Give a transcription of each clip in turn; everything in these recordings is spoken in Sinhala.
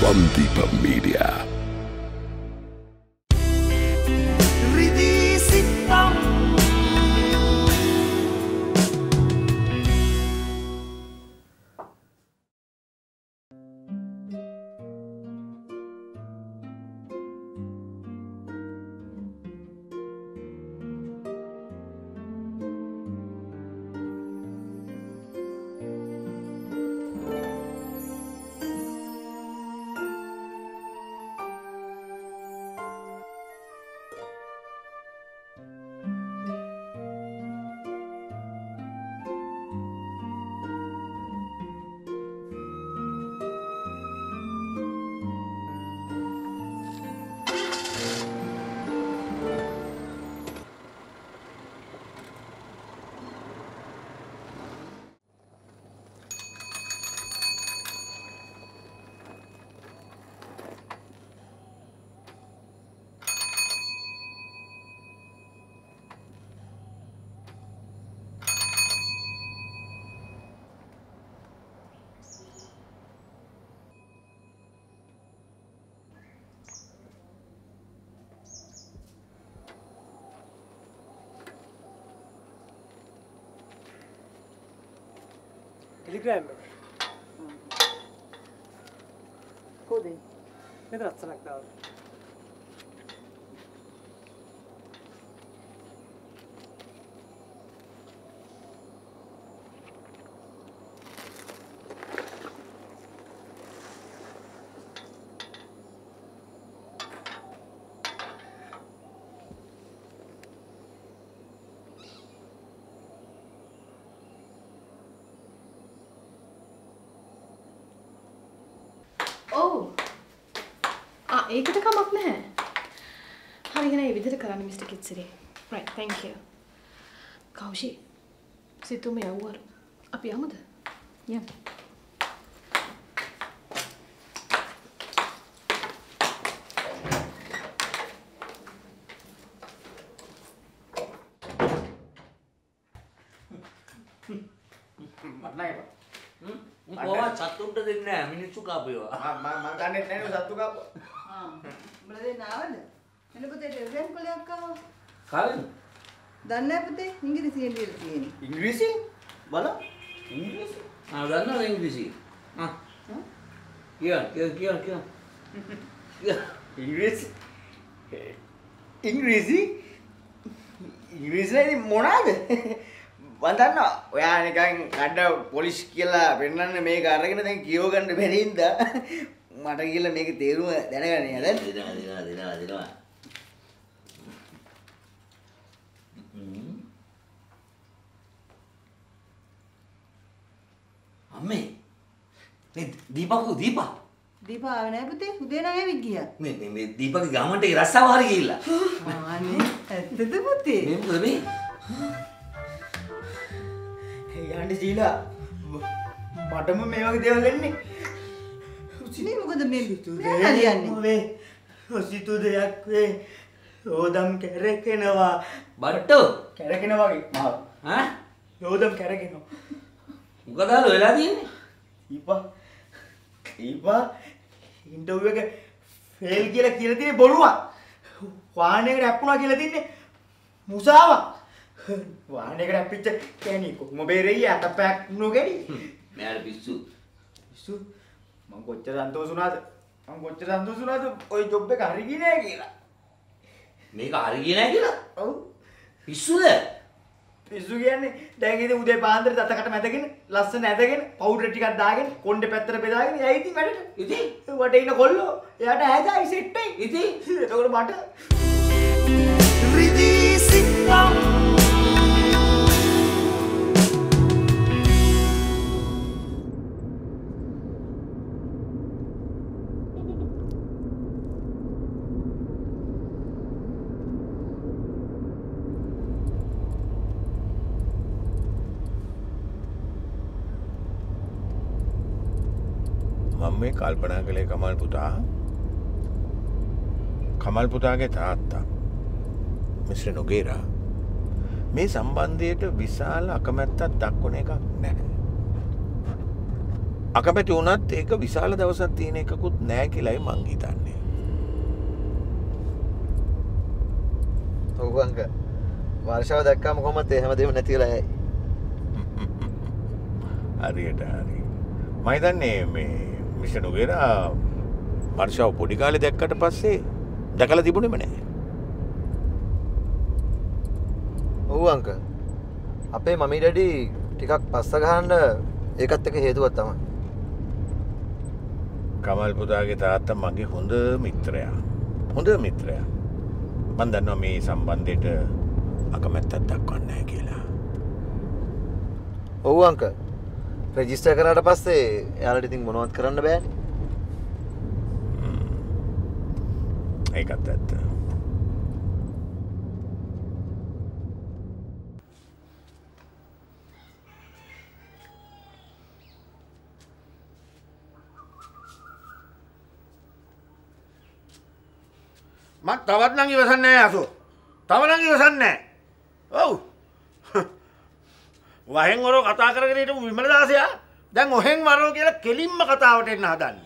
Bandipam Media. ටෙලිග්‍රෑම් කෝද මෙත රත්සනක් දාව ඔව් ආ ඒකට කමක් නැහැ. හරිගෙන ඒ විදිහට කරන්න mister Kithsiri right thank you Kaushi සිතුම යව්වලු. අපි යමුද? යමු මට නෑ කොහොමද සතුන්ට දෙන්නේ නැහැ මිනිස්සු කාපේවා. මම මම ගන්නෙත් නෑ නේ සත්තු කාපුවා ආවද? එන පුතේ ටෙලිග්‍රෑම් කොලයක් ආවා. කාලෙද? දන්නේ නැහැ පුතේ ඉංග්‍රීසියෙන් ලියලා තියෙන්නේ. ඉංග්‍රීසි බල ඉංග්‍රීසි ආ දන්නවද ඉංග්‍රීසි? ආ. කියන්න කියන්න කියන්න කියන්න. ඉංග්‍රීසි ඉංග්‍රීසි ඉංග්‍රීසිලයි මොනාද වදන්න ඔයා නිකන් කඩ පොලිස් කියලා පෙන්වන්න මේක අරගෙන දැන් කියව ගන්න බැරි හින්දා මට කියලා මේක තේරුම දැනගන්න දැන් දෙනවා දෙනවා දෙනවා. අම්මේ. මේ දීපකෝ දීපා. දීපා ආවේ නැහැ පුතේ. උදේ ඇවිත් ගියා. මේ මේ මේ දීපගේ ගමන්ට රස්සාව හරි ගිහිල්ලා. අනේ ඇත්තද පුතේ? මේ මොකද මේ? යන්න සීලා මටම මේ වගේ දේවල් වෙන්නේ මේ මොකද මේ මෙයා දෙයක් ලියන්නේ? වේ සිතු දෙයක් වේ. යෝදම් කැරකෙනවා. බට්ටෝ. කැරකෙනවා වගේ. මාව ඈ? යෝදම් කැරකෙනවා. මොකද ආලෝ වෙලා තියෙන්නේ? ඊපා. ඊපා. ඉන්ටර්විව් එක ෆේල් කියලා කියලා තියෙන්නේ බොරුවක්. වාහනයකට ඇප්පුණා කියලා තින්නේ මුසාවක්. වාහනයකට ඇප්පිච්ච කෑණි කොහොම බේරෙයි අතපැක් නොගෙඩි මෙයාට පිස්සු. පිස්සු මං කොච්චර සන්තෝෂ වුණාද මං කොච්චර සන්තෝෂ වුණාද ওই ජොබ් එක හරි ගියේ නෑ කියලා මේක හරි ගියේ නැහැ කියලා. ඔව් පිස්සුද? පිස්සු කියන්නේ දැන් ඉතින් උදේ පාන්දර දතකට මැදගෙන ලස්සන ඇදගෙන පවුඩර් ටිකක් දාගෙන කොණ්ඩේ පැත්තට බෙදාගෙන යයි ඉතින් වැඩට ඉතින් වට ඉන්න කොල්ලෝ එයාට හැදයි සෙට්ටයි ඉතින් එතකොට මට කල්පනා කළේ කමල් පුතා කමල් පුතාගේ තාත්තා මිශ්‍ර නොගේරා මේ සම්බන්ධයට විශාල අකමැත්තක් දක්වන එකක් නැහැ. අකමැති වුණත් ඒක විශාල දවසක් තියෙන එකකුත් නෑ කියලයි මං හිතන්නේ. ඔව්වංක වර්ෂාව දැක්කාම කොහොමත් එහෙම දෙම නැතිලා යයි. හරියට හරි. මහිතන්නේ මේ මිෂ නොගේර වර්ෂාව පොඩි කාලෙ දැක්කට පස්සේ දැකල තිබුණෙම නෑ. ඔව් අංක. අපේ මමී ඩැඩි ටිකක් පස්ස ගහන්න ඒකත් එක හේතුවක් තමයි. කමල් පුතාගේ තාත්ත මගේ හොඳ මිත්‍රයා. හොඳ මිත්‍රයා. මන් දන්නවා මේ සම්බන්ධයට අකමැත්තත් දක්වන්නෑ කියලා. ඔව් අංක. රෙජිස්ටර් කරාට පස්සේ එයාලට ඉතින් මොනවත් කරන්න බෑනේ. ඒකත් ඇත්ත. මත් තවත් නම් ඉවසන්නේ අසු. තව නම් ඉවසන්නේ. ඔව්. වහෙන් වරෝ කතා කරගෙන හිටපු විමලදාසයා දැන් ඔහෙන් වරෝ කියලා කෙලින්ම කතාවට එන්න හදන්නේ.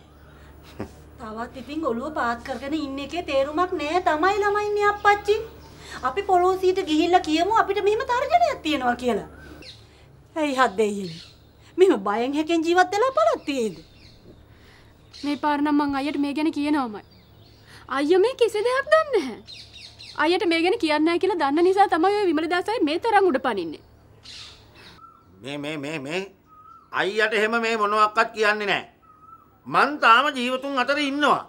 තවත් ඉතින් ඔළුව පාත් කරගෙන ඉන්න එකේ තේරුමක් නෑ තමයි ළමයින්නේ අප්පච්චි. අපි පොලෝසියට ගිහිල්ලා කියමු අපිට මෙහෙම තර්ජනයක් තියෙනවා කියලා. ඇයි හත් දෙයියනි. මෙහෙම බයෙන් හැකෙන් ජීවත් වෙලා පළක් තියෙයිද? මේ පාර නම් මං අයියට මේ ගැන කියනවමයි. අයිය මේ කිසි දෙයක් දන්නේ නැහැ. අයියට මේ ගැන කියන්නේ නැහැ කියලා දන්න නිසා තමයි ඔය විමල දාසයි මේ තරම් උඩ පනින්නේ. මේ මේ මේ මේ අයියට එහෙම මේ මොනවක්වත් කියන්නේ නැහැ. මං තාම ජීවතුන් අතර ඉන්නවා.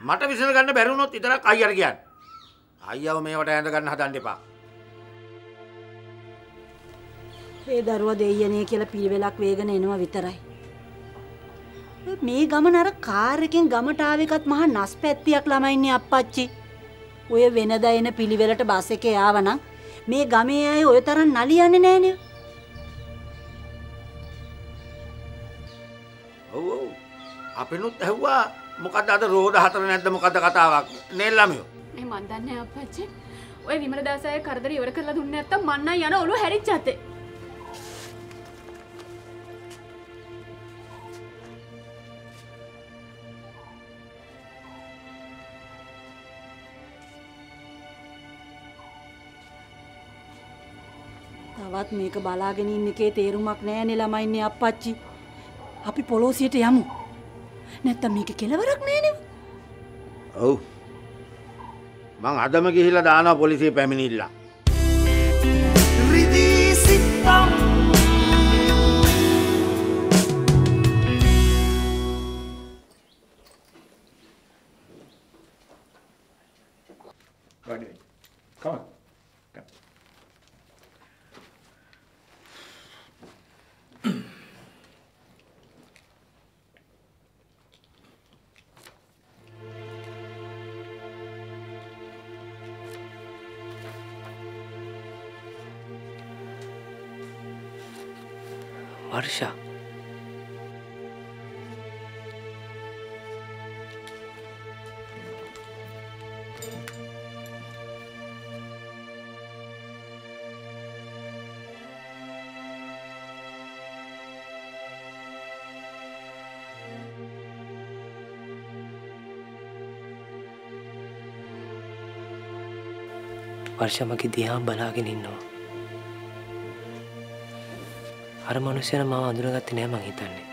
මට විසඳ ගන්න බැරි වුණොත් විතරක් අයියට කියන්න. අයියව මේවට ඇඳ ගන්න හදන්න එපා. ඒ දරුවා දෙයියනේ කියලා පිළිවෙලක් වේගෙන එනවා විතරයි. මේ ගමන අර කාර් එකෙන් ගමට ආව එකත් මහා නස් පැත්තියක් ළමයින්නේ අප්පච්චි. ඔය වෙනදා එන පිළිවෙලට බස් එකේ ආවනම් මේ ගමේ අය ඔය තරම් නලියන්නේ නෑනේ. අපිනුත් ඇහුවා මොකද අද රෝද හතර නැද්ද මොකද කතාවක් නේ ළමයෝ. මේ මන් දන්නේ නැහැ අප්පච්චි. ඔය විමල දාසය කරදර ඉවර කරලා දුන්නේ නැත්තම් මන් නම් යන ඔළුව හැරිච්ච අතේ. තවත් මේක බලාගෙන ඉන්න එකේ තේරුමක් නෑනේ ළමයින්නේ අප්පච්චි. අපි පොලෝසියට යමු. නැත්තම් මේක කෙලවරක් නෑනේ. ඔව්. මං අදම ගිහිල්ලා දානවා පොලිසිය පැමිණිල්ලා. වර්ෂා වර්ෂමගේ දිහා බලාගෙන ඉන්නවා අර මනුස්සයන මාව අඳුරගත්තේ නෑ මං හිතන්නේ.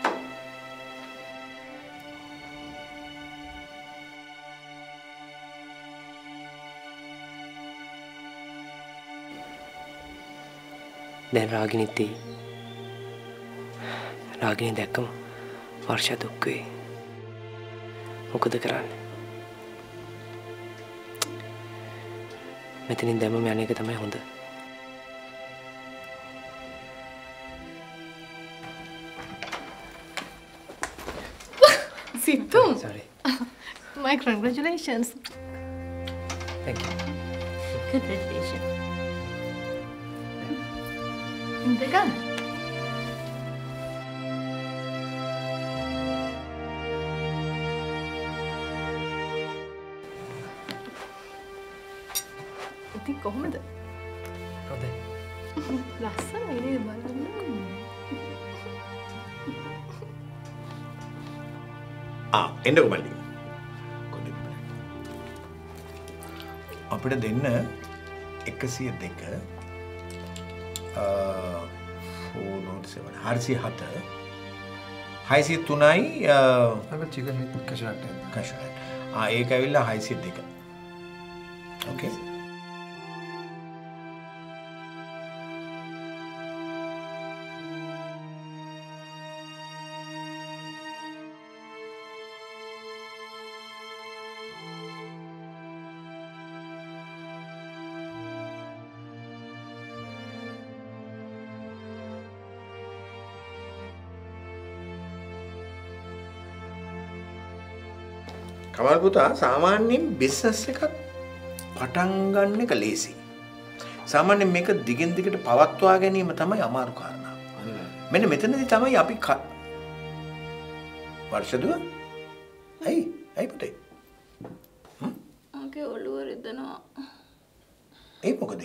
දැන් රාගිනිත්තේ රාගිනි දැක්කම වර්ෂ දුක්වේ මොකද කරන්න? මෙතනින් දැමම යන එක තමයි හොඳ. my congratulations thank you Congratulations. ඉන්දගන්න ඉතින් කොහොමද හොඳයි ලස්සන ඉනේ බලන්න ආ එන්නකො මල්ලි. අපිට දෙන්න 102 407 407 603යි අර චිකන් කෂුලට් කෂුලට්. ආ ඒක ඇවිල්ලා 602. ඕකේ. කමල් පුතා සාමාන්‍යයෙන් බිස්නස් එකක් පටන් ගන්න එක ලේසි. සාමාන්‍යයෙන් මේක දිගින් දිගට පවත්වා ගැනීම තමයි අමාරු කාරණාව. මෙන්න මෙතනදී තමයි අපි වර්ෂදුව ඇයි ඇයි පුතේ මගේ ඔළුව රිදෙනවා. ඒ මොකද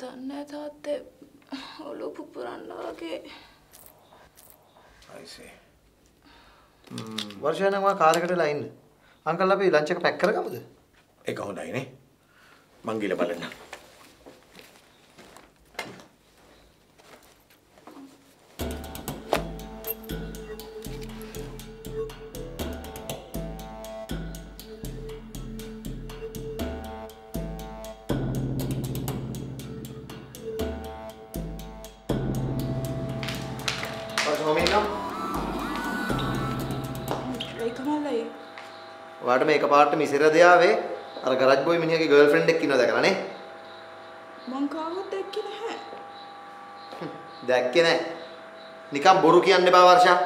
දන්නේ තාත්තේ ඔළුව පුපුරන්න වගේ. I see. වර්ෂය නම් කාලයකට වෙලා ඉන්න. අංකල් අපි ලන්ච් එක පැක් කරගමුද? ඒක හොඳයිනේ. මං ගිල බලන්න. ඔයාට මේ එකපාරට මිසිර දෙයාවේ අර ගරජ් බොයි මිනිහගේ ගර්ල්ෆ්‍රෙන්ඩ් එක්ක ඉන්නව දැකලා නේ? මං කාවත් දැක්කේ නැහැ. දැක්කේ නැහැ. නිකන් බොරු කියන්න එපා වර්ෂා.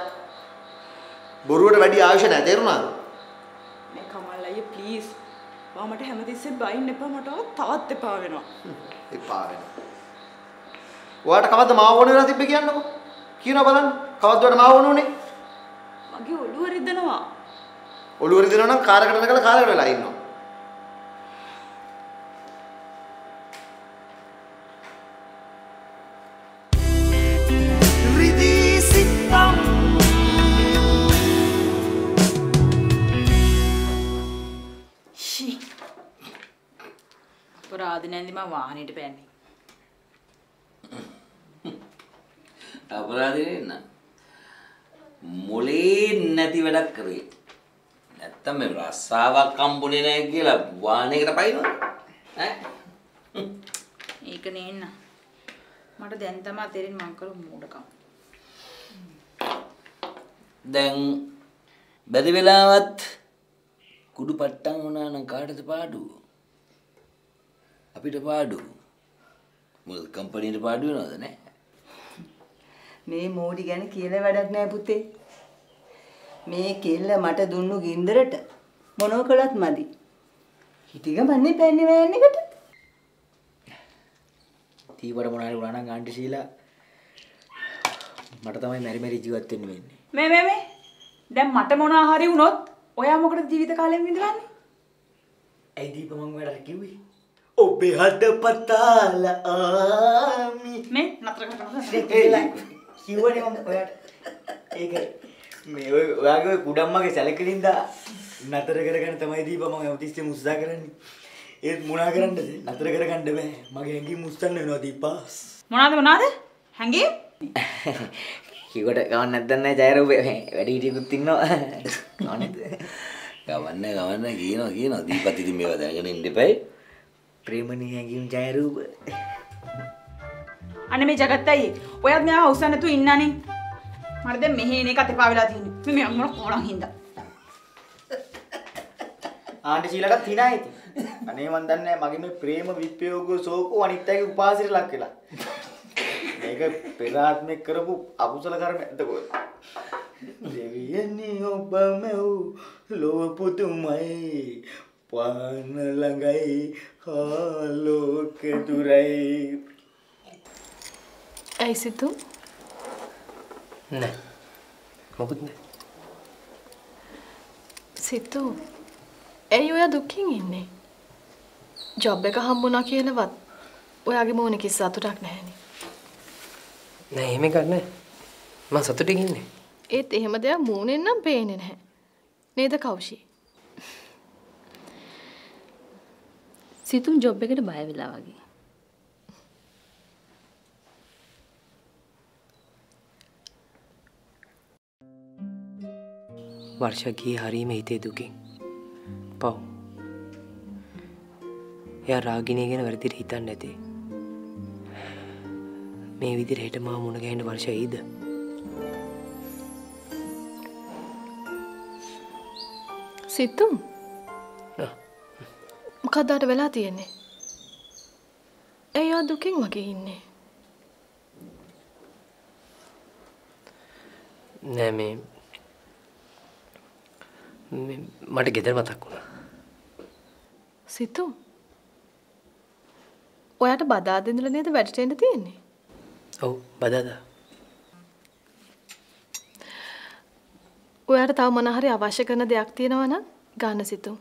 බොරුවට වැඩි ආයුෂ නැහැ තේරුණාද? මේ කමල් අයියේ ප්ලීස්. මම මට හැමතිස්සෙම බයින්න එපා මට තවත් එපා වෙනවා. එපා වෙනවා. ඔයාට කවද්ද මාව ඕන වෙලා තිබ්බේ කියන්නකෝ. කියනවා බලන්න. කවද්ද ඔයාට මාව ඕන උනේ? මගේ ඔළුව රිදෙනවා. ඔළුව රිදෙනවා නම් කාරකට නැගලා කාලයකට වෙලා ඉන්නවා. අපරාධ නැන්දි මම වාහනේට පැන්නේ. අපරාධේ නෙන්න. මොලේ නැති වැඩක් කරේ. නැත්තම් මේ රස්සාවක් හම්බුනේ නැහැ කියලා වාහනයකට පයින්නවද? ඈ? ඒක නේන්න. මට දැන් තමයි තේරෙන්නේ මං කරු මූඩකම්. දැන් බැරි වෙලාවත් කුඩු පට්ටම් වුණා නම් කාටද පාඩුව? අපිට පාඩුව. මොකද කම්පැනිට පාඩුව වෙනවද නැහැ? මේ මෝඩි ගැන කියලා වැඩක් නැහැ පුතේ. මේ කෙල්ල මට දුන්නු ගින්දරට මොනව කළත් මදි. හිටිගමන්නේ පැන්නේ වෑන් එකට. තීවට මොනාරි වුණා නම් ආන්ටි ශීලා මට තමයි මෙරි මෙරි ජීවත් වෙන්න වෙන්නේ. මේ මේ මේ දැන් මට මොනවා හරි වුණොත් ඔයා මොකටද ජීවිත කාලෙම විඳවන්නේ? ඇයි දීප මං වැඩ කිව්වේ? ඔබේ හද පතාල ආමි මේ නතර කරන්න. කිව්වනේ මම ඔයාට. ඒක මේ ඔය ඔයාගේ ඔය කුඩම්මගේ සැලකලින්ද නතර කරගෙන තමයි දීප මම හැමතිස්සෙම උත්සාහ කරන්නේ. ඒත් මොනා කරන්නද? නතර කරගන්න බෑ. මගේ හැඟීම් උස්සන්න වෙනවා දීපා. මොනවාද මොනවාද? හැංගීම්? කිව්වට ගමන් නැද්ද නැහැ ජයරූපේ වැඩි හිටියකුත් ඉන්නවා. ගමන්නේද? ගවන්න ගවන්න කියනවා කියනවා දීපත් ඉතින් මේවා දැනගෙන ඉන්න එපයි. ප්‍රේමණී හැඟීම් ජයරූප. අනේ මේ జగත් අයියේ ඔයත් මෙයාව හවුස්සන්න නැතුව ඉන්නනේ. මට දැන් මෙහෙ එන එකත් එපා වෙලා තියෙන්නේ. මේ මොන කොණන් හින්දා. ආන්ටි ශීලකත් hina ඉතින්. අනේ මන් දන්නේ මගේ මේ ප්‍රේම විප්‍රයෝග සෝකෝ අනිත් අයගේ උපාසිර ලක් වෙලා. මේක පෙර ආත්මෙක් කරපු අකුසල කර්මයක්ද කොහෙද? දෙවියනි ඔබම වූ ලොව පුදුමයි පාන ළඟයි ආලෝක දුරයි ඇයි සිතු? නෑ. මොකුත් නෑ. සිතු. ඇයි ඔයා දුකින් ඉන්නේ? ජොබ් එක හම්බුණා කියලාවත් ඔයාගේ මූණේ කිසි සතුටක් නැහැනේ. නෑ එහෙම එකක් නෑ. මම සතුටින් ඉන්නේ. ඒත් එහෙම දෙයක් මූණෙන් නම් පේන්නේ නැහැ. නේද කෞෂි? සිතුම් ජොබ් එකට බය වෙලා වගේ. වර්ෂ ගියේ හරීම හිතේ දුකින්. පව්. එයා රාගිනිය ගැන වැරදිට හිතන්නේ නැති. මේ විදිහට හෙට මා මුණ ගැහෙන්න වර්ෂ එයිද? සිතුම් මොකක්ද අට වෙලා තියෙන්නේ? එයා දුකින් වගේ ඉන්නේ. නෑ මේ මට ගෙදර මතක් වුණා. සිතුම් ඔයාට බදාද ඉඳලා නේද වැඩට එන්න තියෙන්නේ? ඔව් බදාදා. ඔයාට තව මොන හරි අවශ්‍ය කරන දෙයක් තියෙනවා නම් ගන්න සිතුම්.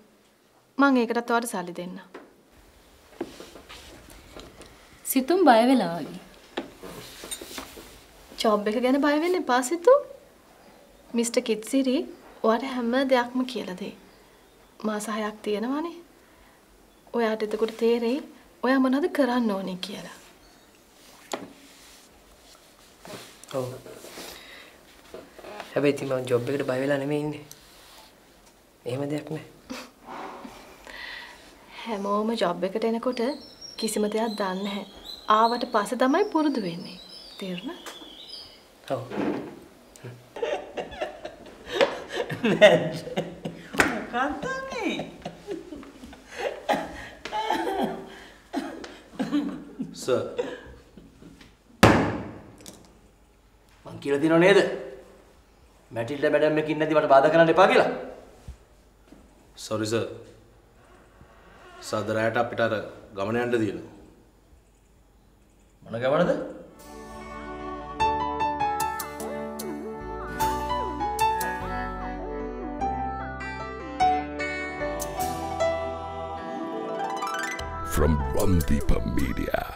මං ඒකටත් ඔයාට සල්ලි දෙන්නම්. සිතුම් බය වෙලා වගේ. ජොබ් එක ගැන බය වෙන්න එපා සිතුම්. මිස්ටර් කිත්සිරි ඔයාට හැම දෙයක්ම කියලා දෙයි. මාස හයක් තියෙනවානේ. ඔයාට එතකොට තේරෙයි ඔයා මොනවද කරන්න ඕනේ කියලා. ඔව්. හැබැයි ඉතින් මම ජොබ් එකට බය වෙලා නෙමෙයි ඉන්නේ. එහෙම දෙයක් නෑ. හැමෝම ජොබ් එකට එනකොට කිසිම දෙයක් දන්නේ නැහැ. ආවට පස්සේ තමයි පුරුදු වෙන්නේ. තේරුණාද? ඔව්. මොකක්දනේ සර් මං කියලා තියෙනව නේද? මැටිල්ඩා මැඩම් එකකින් නැති මට බාධා කරන්න එපා කියලා. Sorry sir. සදරයට අපිට අර ගමන යන්න තියෙනවා. මොන ගමනද? on Deepa Media.